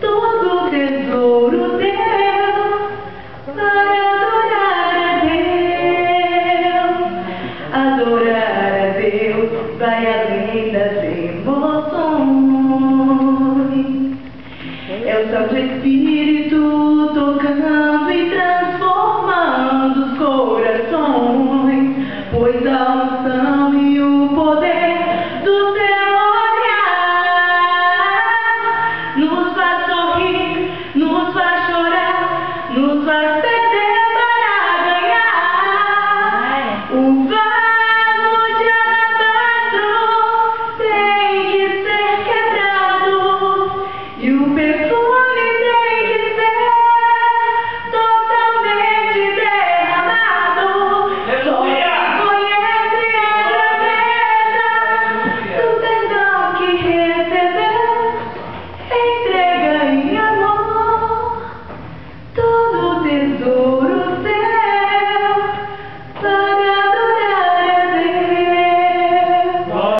todo tesouro teu para adorar a Deus. Adorar a Deus vai além das emoções. É o Santo Espírito